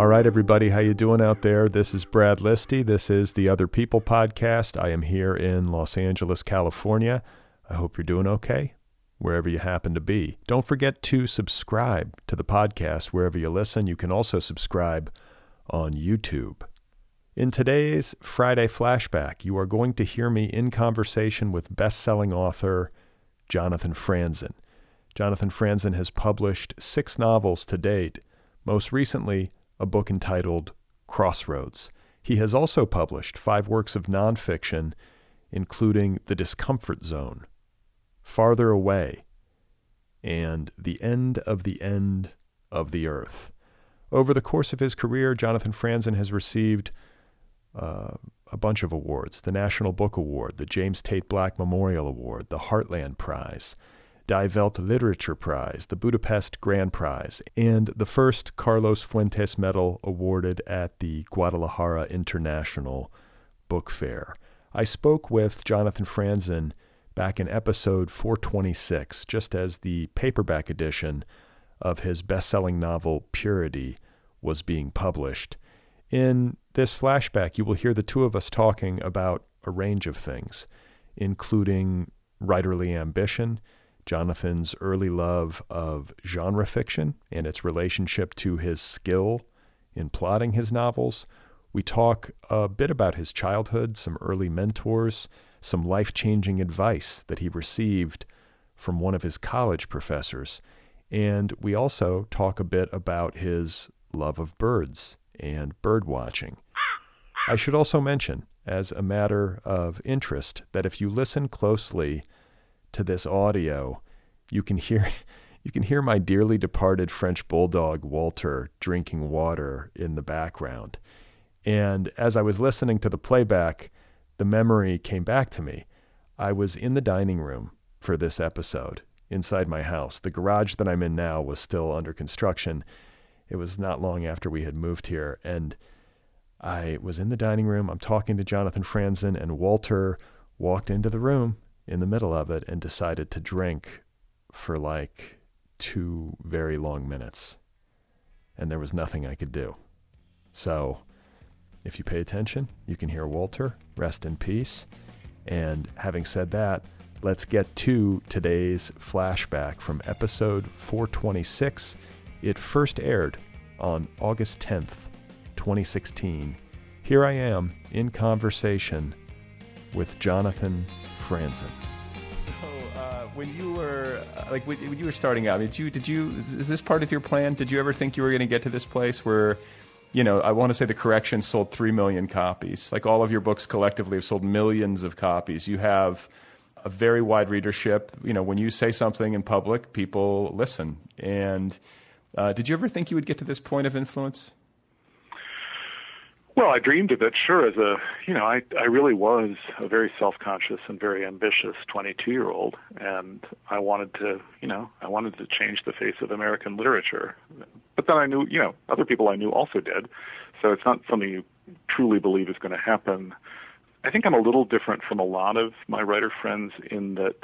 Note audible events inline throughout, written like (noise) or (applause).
All right, everybody, how you doing out there? This is Brad Listi. This is the Other People podcast. I am here in Los Angeles, California. I hope you're doing okay wherever you happen to be. Don't forget to subscribe to the podcast wherever you listen. You can also subscribe on YouTube. In today's Friday flashback, you are going to hear me in conversation with best-selling author Jonathan Franzen. Jonathan Franzen has published six novels to date. Most recently, a book entitled Crossroads. He has also published five works of nonfiction, including The Discomfort Zone, Farther Away, and The End of the End of the Earth. Over the course of his career, Jonathan Franzen has received uh, a bunch of awards the National Book Award, the James Tait Black Memorial Award, the Heartland Prize, Die Welt Literature Prize, the Budapest Grand Prize, and the first Carlos Fuentes Medal awarded at the Guadalajara International Book Fair. I spoke with Jonathan Franzen back in episode 426, just as the paperback edition of his best selling novel Purity was being published. In this flashback, you will hear the two of us talking about a range of things, including writerly ambition Jonathan's early love of genre fiction and its relationship to his skill in plotting his novels. We talk a bit about his childhood, some early mentors, some life changing advice that he received from one of his college professors. And we also talk a bit about his love of birds and bird watching. I should also mention, as a matter of interest, that if you listen closely to this audio, you can hear (laughs) you can hear my dearly departed French bulldog Walter drinking water in the background. And as I was listening to the playback, the memory came back to me. I was in the dining room for this episode inside my house. The garage that I'm in now was still under construction. It was not long after we had moved here and I was in the dining room. I'm talking to Jonathan Franzen, and Walter walked into the room in the middle of it and decided to drink for like two very long minutes. And there was nothing I could do. So, if you pay attention, you can hear Walter, rest in peace. And having said that, let's get to today's flashback from episode 426. It first aired on August 10th, 2016. Here I am in conversation with Jonathan Franzen when you were uh, like when, you were starting out, did you did you is this part of your plan? Did you ever think you were going to get to this place where, you know, I want to say the correction sold three million copies. Like all of your books collectively have sold millions of copies. You have a very wide readership. You know, when you say something in public, people listen. And uh, did you ever think you would get to this point of influence? Well, I dreamed of it, sure. As a, you know, I I really was a very self-conscious and very ambitious 22-year-old, and I wanted to, you know, I wanted to change the face of American literature. But then I knew, you know, other people I knew also did, so it's not something you truly believe is going to happen. I think I'm a little different from a lot of my writer friends in that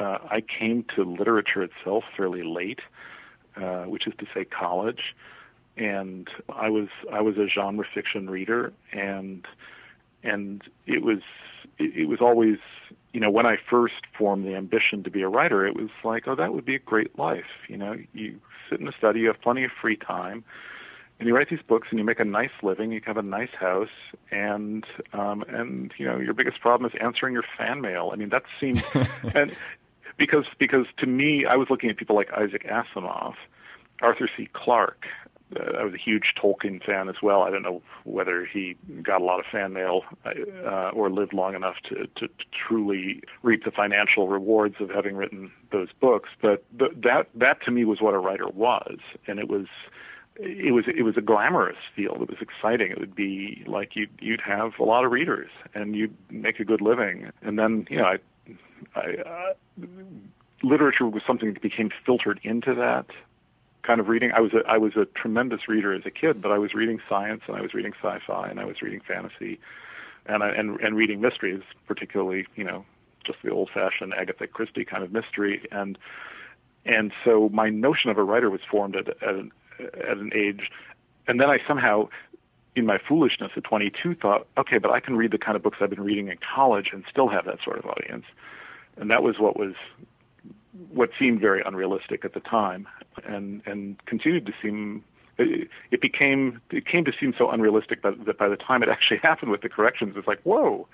uh, I came to literature itself fairly late, uh, which is to say, college and I was I was a genre fiction reader, and and it was it, it was always you know when I first formed the ambition to be a writer, it was like oh that would be a great life. You know, you sit in a study, you have plenty of free time, and you write these books, and you make a nice living, you have a nice house, and um, and you know your biggest problem is answering your fan mail. I mean that seemed (laughs) and because because to me I was looking at people like Isaac Asimov. Arthur C. Clarke, uh, I was a huge Tolkien fan as well. I don't know whether he got a lot of fan mail uh, or lived long enough to, to, truly reap the financial rewards of having written those books, but th- that that to me was what a writer was, and it was it was it was a glamorous field. It was exciting. It would be like you'd you'd have a lot of readers and you'd make a good living. And then you know, I, I uh, literature was something that became filtered into that kind of reading. I was a, I was a tremendous reader as a kid, but I was reading science and I was reading sci-fi and I was reading fantasy, and I, and and reading mysteries, particularly you know just the old-fashioned Agatha Christie kind of mystery, and and so my notion of a writer was formed at at an, at an age and then I somehow, in my foolishness at 22, thought, okay, but I can read the kind of books I've been reading in college and still have that sort of audience, and that was what was what seemed very unrealistic at the time, and and continued to seem. It, it became it came to seem so unrealistic that, that by the time it actually (laughs) happened with the corrections, it's like, whoa,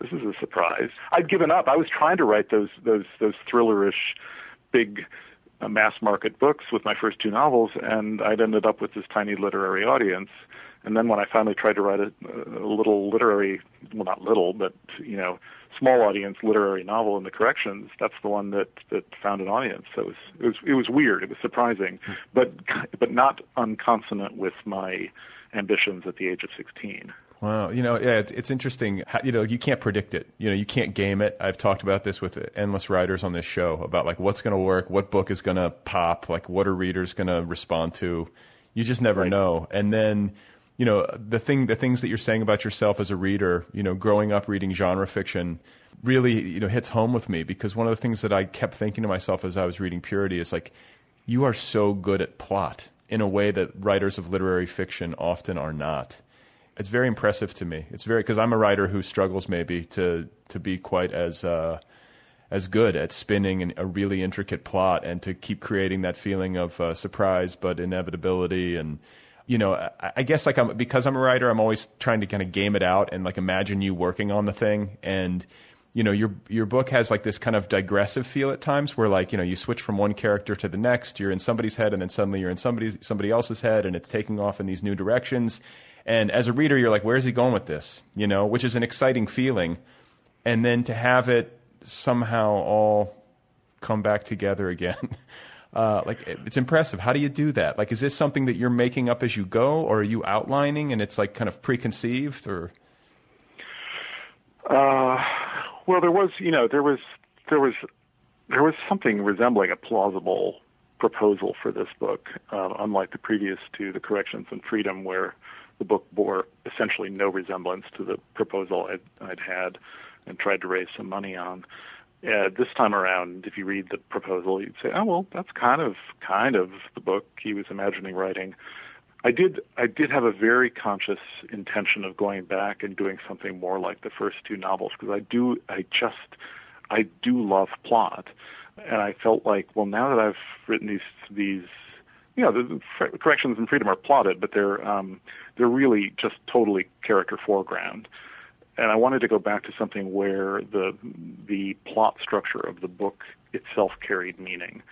this is a surprise. I'd given up. I was trying to write those those those thrillerish, big, uh, mass market books with my first two novels, and I'd ended up with this tiny literary audience. And then when I finally tried to write a, a little literary, well, not little, but you know, small audience literary novel in the corrections, that's the one that that found an audience. So it was it was it was weird. It was surprising, hmm. but but not unconsonant with my ambitions at the age of 16. Wow, you know, yeah, it's, it's interesting. How, you know, you can't predict it. You know, you can't game it. I've talked about this with endless writers on this show about like what's going to work, what book is going to pop, like what are readers going to respond to. You just never right. know. And then, you know, the thing, the things that you're saying about yourself as a reader, you know, growing up reading genre fiction, really, you know, hits home with me because one of the things that I kept thinking to myself as I was reading Purity is like, you are so good at plot in a way that writers of literary fiction often are not it's very impressive to me. It's very because I'm a writer who struggles maybe to to be quite as uh, as good at spinning a really intricate plot and to keep creating that feeling of uh, surprise but inevitability and you know I, I guess like I'm because I'm a writer I'm always trying to kind of game it out and like imagine you working on the thing and you know your your book has like this kind of digressive feel at times where like you know you switch from one character to the next you're in somebody's head and then suddenly you're in somebody somebody else's head and it's taking off in these new directions and as a reader, you're like, where's he going with this? You know, which is an exciting feeling. And then to have it somehow all come back together (laughs) again. Uh, like it's impressive. How do you do that? Like, is this something that you're making up as you go, or are you outlining and it's like kind of preconceived, or? Uh, well, there was, you know, there was, there was, there was something resembling a plausible proposal for this book, uh, unlike the previous two, the Corrections and Freedom, where the book bore essentially no resemblance to the proposal I'd, I'd had and tried to raise some money on. Uh, this time around, if you read the proposal, you'd say, "Oh well, that's kind of kind of the book he was imagining writing." I did I did have a very conscious intention of going back and doing something more like the first two novels because I do I just I do love plot, and I felt like well now that I've written these these you know, the, the corrections and freedom are plotted, but they're um, they're really just totally character foreground. And I wanted to go back to something where the the plot structure of the book itself carried meaning,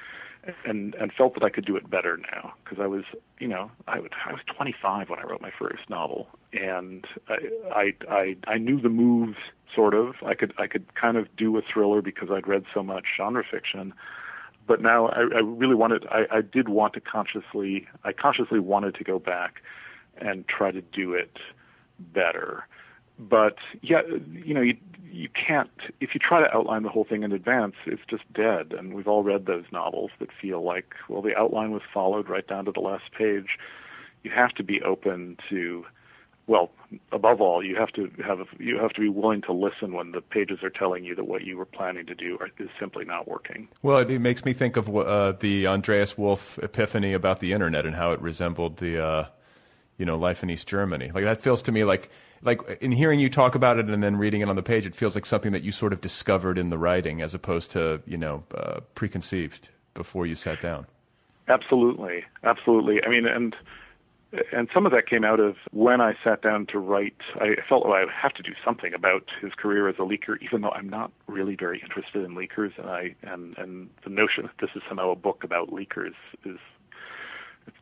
and and felt that I could do it better now because I was you know I, would, I was 25 when I wrote my first novel, and I, I I I knew the moves sort of. I could I could kind of do a thriller because I'd read so much genre fiction but now I, I really wanted, I, I did want to consciously, I consciously wanted to go back and try to do it better. But yeah, you know, you you can't if you try to outline the whole thing in advance, it's just dead. And we've all read those novels that feel like, well, the outline was followed right down to the last page. You have to be open to well, above all, you have to have you have to be willing to listen when the pages are telling you that what you were planning to do is simply not working. Well, it, makes me think of uh, the Andreas Wolf epiphany about the internet and how it resembled the, uh, you know, life in East Germany. Like that feels to me like like in hearing you talk about it and then reading it on the page, it feels like something that you sort of discovered in the writing as opposed to you know uh, preconceived before you sat down. Absolutely, absolutely. I mean, and and some of that came out of when I sat down to write. I felt oh, I have to do something about his career as a leaker, even though I'm not really very interested in leakers. And I and and the notion that this is somehow a book about leakers is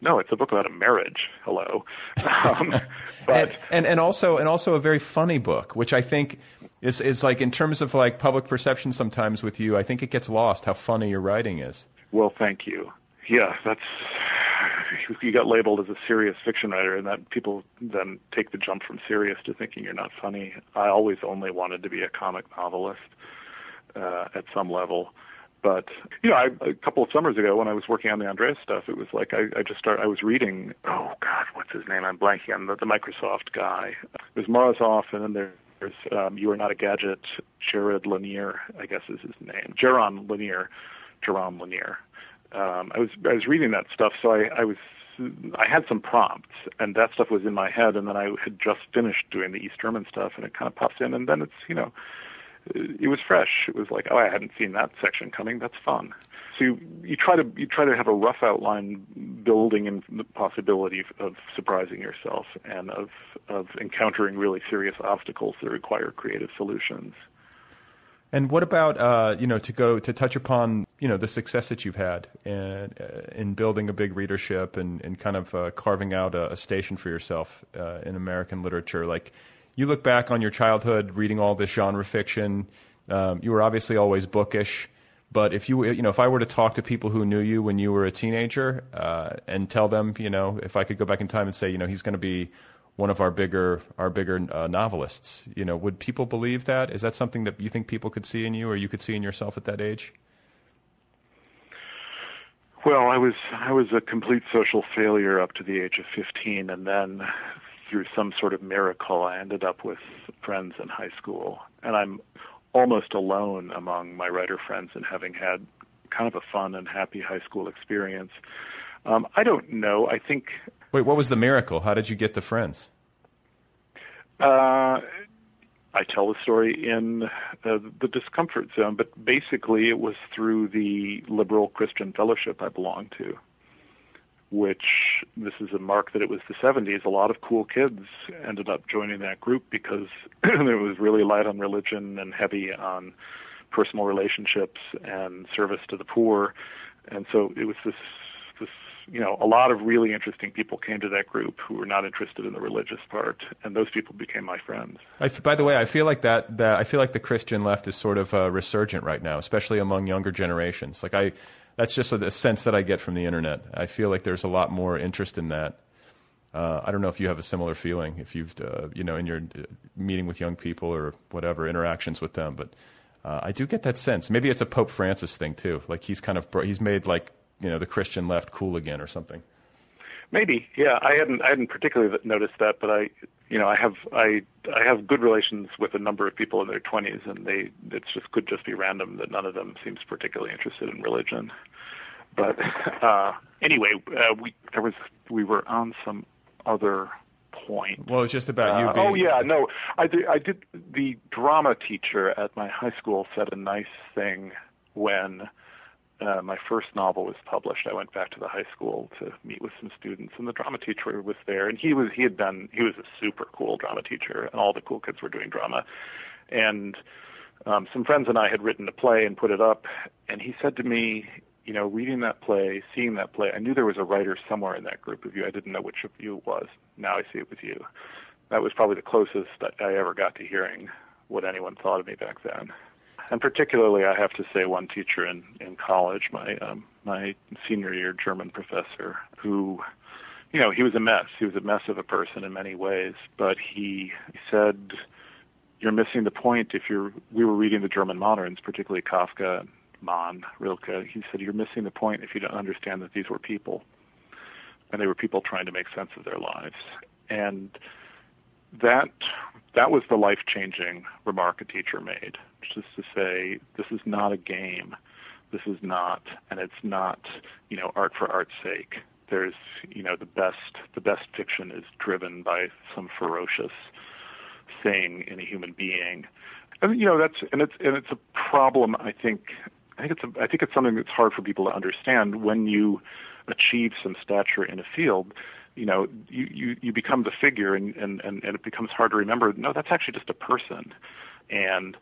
no, it's a book about a marriage. Hello, (laughs) um, but and, and, and also and also a very funny book, which I think is is like in terms of like public perception. Sometimes with you, I think it gets lost how funny your writing is. Well, thank you. Yeah, that's you got labeled as a serious fiction writer, and that people then take the jump from serious to thinking you're not funny. I always only wanted to be a comic novelist uh, at some level. But you know, I, a couple of summers ago, when I was working on the Andreas stuff, it was like I, I just started. I was reading. Oh God, what's his name? I'm blanking on the, the Microsoft guy. There's Morozov, and then there's um, You Are Not a Gadget. Jared Lanier, I guess is his name. Jaron Lanier. Jerome Lanier um, I was I was reading that stuff, so I, I was I had some prompts, and that stuff was in my head, and then I had just finished doing the East German stuff, and it kind of pops in, and then it's you know, it was fresh. It was like, oh, I hadn't seen that section coming. That's fun. So you, you try to you try to have a rough outline, building in the possibility of, surprising yourself and of of encountering really serious obstacles that require creative solutions. And what about uh, you know to go to touch upon you know the success that you've had in, uh, in building a big readership and, and kind of uh, carving out a, a, station for yourself uh, in American literature? Like you look back on your childhood reading all this genre fiction, um, you were obviously always bookish. But if you you know if I were to talk to people who knew you when you were a teenager uh, and tell them you know if I could go back in time and say you know he's going to be one of our bigger our bigger uh, novelists. You know, would people believe that? Is that something that you think people could see in you, or you could see in yourself at that age? Well, I was I was a complete social failure up to the age of 15, and then through some sort of miracle, I ended up with friends in high school, and I'm almost alone among my writer friends in having had kind of a fun and happy high school experience. Um, I don't know. I think Wait, what was the miracle? How did you get the friends? Uh, I tell the story in uh, the discomfort zone, but basically it was through the liberal Christian fellowship I belonged to, which this is a mark that it was the 70s. A lot of cool kids ended up joining that group because (clears throat) it was really light on religion and heavy on personal relationships and service to the poor. And so it was this this you know, a lot of really interesting people came to that group who were not interested in the religious part, and those people became my friends. I, by the way, I feel like that, that I feel like the Christian left is sort of uh, resurgent right now, especially among younger generations. Like I, that's just a, a, sense that I get from the internet. I feel like there's a lot more interest in that. Uh, I don't know if you have a similar feeling, if you've, uh, you know, in your uh, meeting with young people or whatever interactions with them, but. Uh, I do get that sense. Maybe it's a Pope Francis thing too. Like he's kind of he's made like you know the Christian left cool again or something. Maybe, yeah. I hadn't I hadn't particularly noticed that, but I, you know, I have I I have good relations with a number of people in their twenties, and they it's just could just be random that none of them seems particularly interested in religion. But uh, anyway, uh, we there was we were on some other point. Well, it's just about you. Uh, being... Oh yeah, no, I did. I did. The drama teacher at my high school said a nice thing when uh, my first novel was published, I went back to the high school to meet with some students, and the drama teacher was there, and he was he had been he was a super cool drama teacher, and all the cool kids were doing drama, and um, some friends and I had written a play and put it up, and he said to me, you know, reading that play, seeing that play, I knew there was a writer somewhere in that group of you. I didn't know which of you it was. Now I see it was you. That was probably the closest that I ever got to hearing what anyone thought of me back then and particularly I have to say one teacher in in college, my um, my senior year German professor, who, you know, he was a mess. He was a mess of a person in many ways, but he, said, "You're missing the point if you're." We were reading the German moderns, particularly Kafka, Mann, Rilke. He said, "You're missing the point if you don't understand that these were people, and they were people trying to make sense of their lives." And that that was the life changing remark a teacher made, just to say this is not a game, this is not, and it's not you know art for art's sake. There's you know the best the best fiction is driven by some ferocious thing in a human being, and you know that's and it's and it's a problem I think I think it's a, I think it's something that's hard for people to understand. When you achieve some stature in a field you know you, you, you become the figure and, and, and, it becomes hard to remember no that's actually just a person. And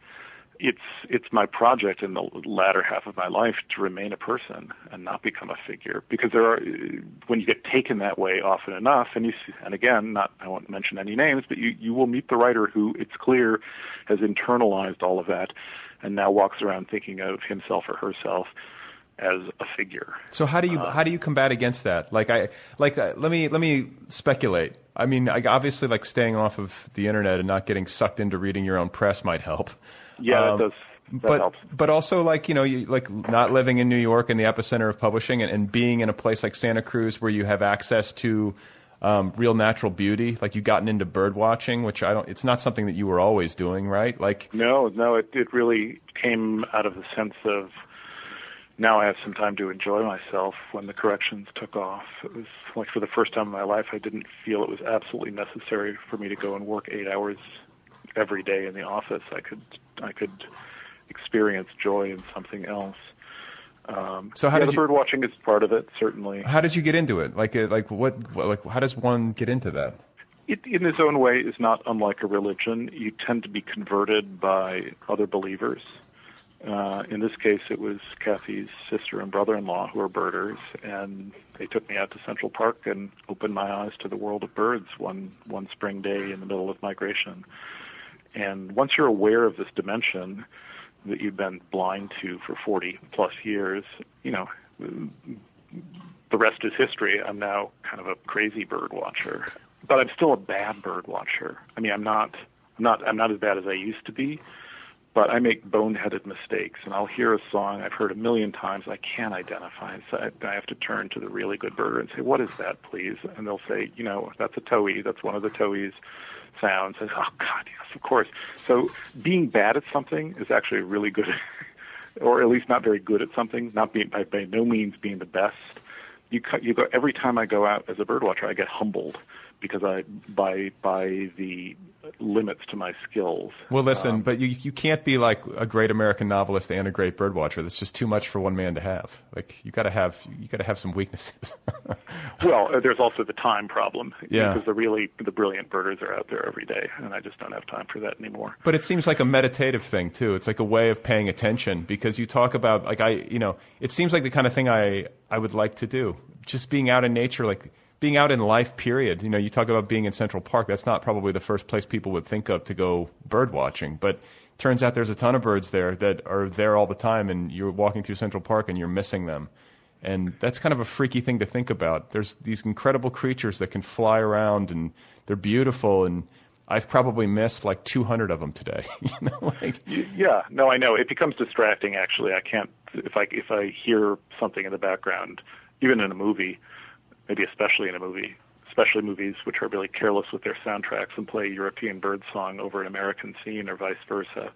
it's it's my project in the latter half of my life to remain a person and not become a figure. Because there are when you get taken that way often enough and you and again not I won't mention any names but you you will meet the writer who it's clear has internalized all of that and now walks around thinking of himself or herself as a figure. So how do you uh, how do you combat against that? Like I like uh, let me let me speculate. I mean, I, obviously, like staying off of the internet and not getting sucked into reading your own press might help. Yeah, um, it does. That but helps. but also like you know you, like not living in New York in the epicenter of publishing and, and being in a place like Santa Cruz where you have access to um, real natural beauty. Like you've gotten into bird watching, which I don't. It's not something that you were always doing, right? Like no, no. It it really came out of the sense of now I have some time to enjoy myself when the corrections took off. It was like for the first time in my life, I didn't feel it was absolutely necessary for me to go and work eight hours every day in the office. I could I could experience joy in something else. Um, so how yeah, did the you, bird watching is part of it, certainly. How did you get into it? Like, uh, like what? Like, how does one get into that? It, in its own way, is not unlike a religion. You tend to be converted by other believers. Uh, in this case, it was Kathy's sister and brother-in-law who are birders, and they took me out to Central Park and opened my eyes to the world of birds one one spring day in the middle of migration. And once you're aware of this dimension that you've been blind to for 40 plus years, you know, the rest is history. I'm now kind of a crazy bird watcher, but I'm still a bad bird watcher. I mean, I'm not, I'm not, I'm not as bad as I used to be, but I make boneheaded mistakes, and I'll hear a song I've heard a million times I can't identify, so I, I have to turn to the really good birder and say, "What is that, please?" And they'll say, "You know, that's a towhee. That's one of the towhees." sounds. Says, "Oh God, yes, of course." So being bad at something is actually really good, (laughs) or at least not very good at something. Not being by, by no means being the best. You you go every time I go out as a birdwatcher, I get humbled because I by by the limits to my skills. Well, listen, um, but you you can't be like a great American novelist and a great birdwatcher. That's just too much for one man to have. Like you got to have you got to have some weaknesses. (laughs) well, uh, there's also the time problem. Yeah, because the really the brilliant birders are out there every day, and I just don't have time for that anymore. But it seems like a meditative thing too. It's like a way of paying attention because you talk about like I you know it seems like the kind of thing I I would like to do. Just being out in nature, like being out in life, period. You know, you talk about being in Central Park. That's not probably the first place people would think of to go bird watching. But turns out there's a ton of birds there that are there all the time, and you're walking through Central Park and you're missing them. And that's kind of a freaky thing to think about. There's these incredible creatures that can fly around, and they're beautiful. And I've probably missed like 200 of them today. (laughs) you know, like yeah, no, I know it becomes distracting. Actually, I can't if I if I hear something in the background, even in a movie maybe especially in a movie, especially movies which are really careless with their soundtracks and play European bird song over an American scene or vice versa,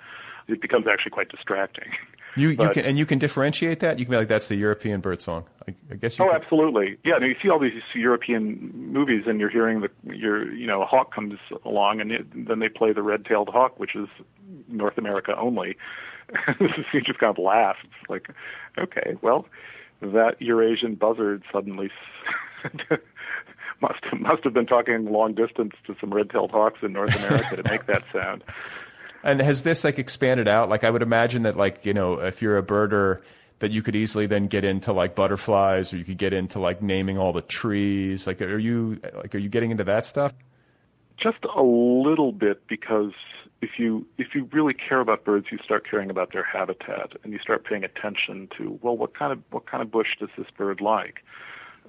it becomes actually quite distracting. You, but, you can and you can differentiate that. You can be like, that's the European bird song. I, I guess. You oh, can. absolutely. Yeah. No, you see all these European movies, and you're hearing the you're you know a hawk comes along, and it, then they play the red-tailed hawk, which is North America only. (laughs) you just kind of laugh. It's like, okay, well, that Eurasian buzzard suddenly (laughs) (laughs) must must have been talking long distance to some red-tailed hawks in North America to make that sound. (laughs) And has this like expanded out? Like I would imagine that like you know if you're a birder that you could easily then get into like butterflies or you could get into like naming all the trees. Like are you like are you getting into that stuff? Just a little bit because if you if you really care about birds, you start caring about their habitat and you start paying attention to well, what kind of what kind of bush does this bird like?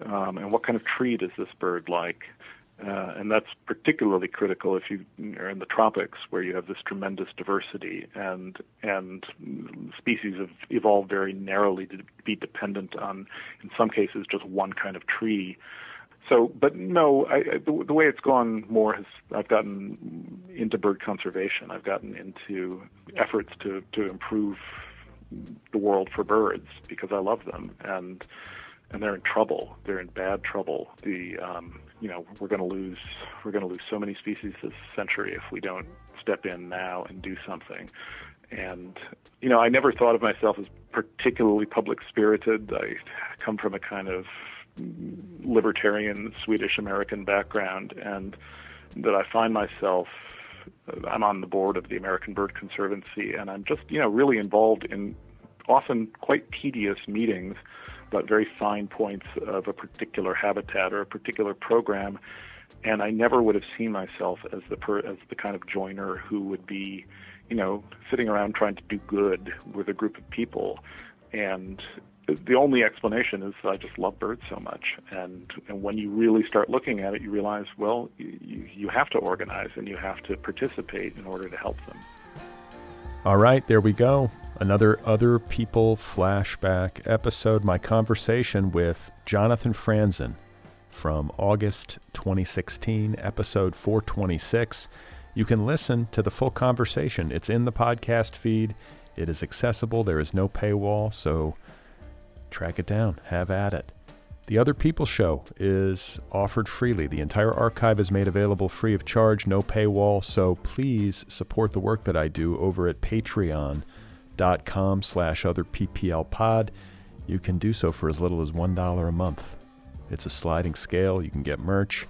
Um, and what kind of tree does this bird like? Uh, and that's particularly critical if you are in the tropics, where you have this tremendous diversity, and and species have evolved very narrowly to be dependent on, in some cases, just one kind of tree. So, but no, I, I, the, the way it's gone more has I've gotten into bird conservation. I've gotten into efforts to to improve the world for birds because I love them and and they're in trouble. They're in bad trouble. The um, you know we're going to lose we're going to lose so many species this century if we don't step in now and do something. And you know I never thought of myself as particularly public spirited. I come from a kind of libertarian Swedish American background, and that I find myself. I'm on the board of the American Bird Conservancy, and I'm just you know really involved in often quite tedious meetings but very fine points of a particular habitat or a particular program. And I never would have seen myself as the per, as the kind of joiner who would be, you know, sitting around trying to do good with a group of people. And the only explanation is that I just love birds so much. And, and when you really start looking at it, you realize, well, you, you have to organize and you have to participate in order to help them. All right, there we go. Another Other People flashback episode. My conversation with Jonathan Franzen from August 2016, episode 426. You can listen to the full conversation. It's in the podcast feed. It is accessible. There is no paywall. So track it down, have at it. The Other People Show is offered freely. The entire archive is made available free of charge, no paywall, so please support the work that I do over at patreon.com slash otherpplpod. You can do so for as little as $1 a month. It's a sliding scale. You can get merch.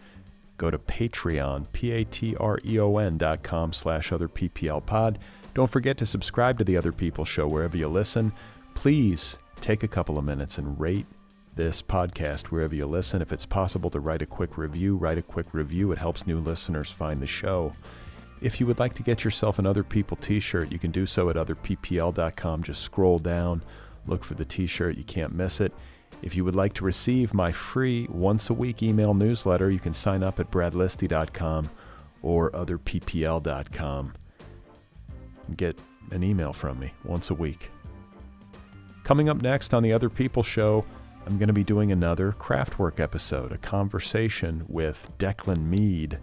Go to Patreon, P-A-T-R-E-O-N dot com slash otherpplpod. Don't forget to subscribe to The Other People Show wherever you listen. Please take a couple of minutes and rate this podcast wherever you listen. If it's possible to write a quick review, write a quick review. It helps new listeners find the show. If you would like to get yourself an Other People t shirt, you can do so at otherppl.com. Just scroll down, look for the t shirt. You can't miss it. If you would like to receive my free once a week email newsletter, you can sign up at bradlisti.com or otherppl.com and get an email from me once a week. Coming up next on the Other People Show, I'm going to be doing another Craftwork episode, a conversation with Declan Meade,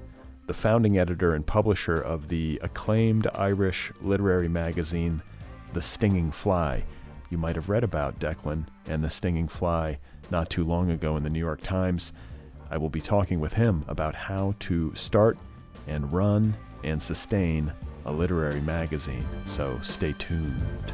the founding editor and publisher of the acclaimed Irish literary magazine, The Stinging Fly. You might have read about Declan and The Stinging Fly not too long ago in the New York Times. I will be talking with him about how to start and run and sustain a literary magazine, so stay tuned.